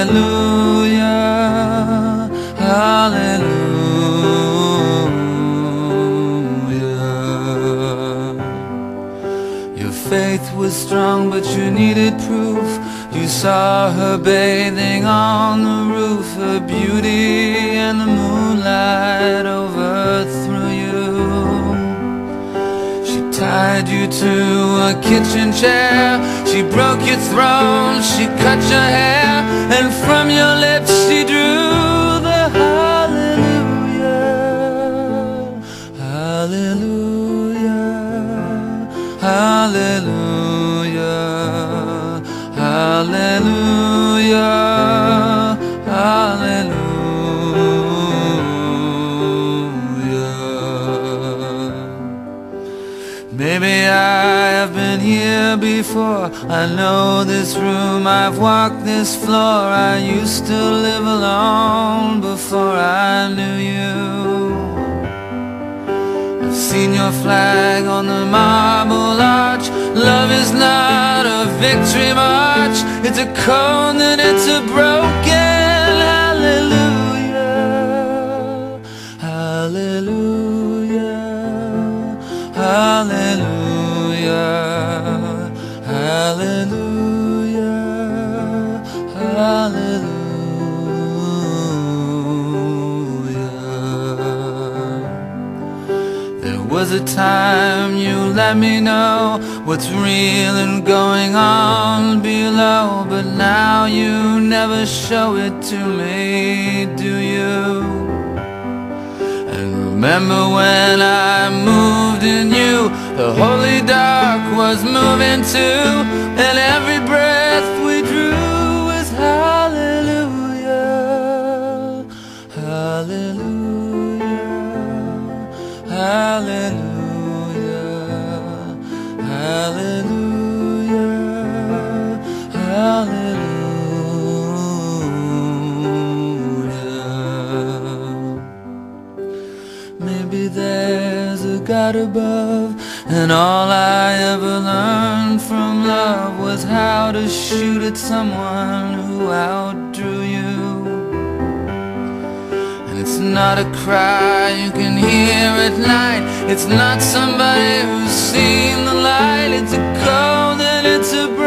hallelujah, hallelujah. Your faith was strong, but you needed proof. You saw her bathing on the roof, her beauty and the moonlight overthrew you. She tied you to a kitchen chair, she broke your throne, she cut your hair, hallelujah, hallelujah, hallelujah. Maybe I have been here before. I know this room, I've walked this floor. I used to live alone before I knew you. Seen your flag on the marble arch. Love is not a victory march, it's a cold and it's a broken hallelujah. Hallelujah. Hallelujah. Hallelujah. Hallelujah. Was a time you let me know what's real and going on below, but now you never show it to me, do you? And remember when I moved in you, the holy dark was moving too, and every breath God above, and all I ever learned from love was how to shoot at someone who outdrew you. And it's not a cry you can hear at night, it's not somebody who's seen the light, it's a cold and it's a.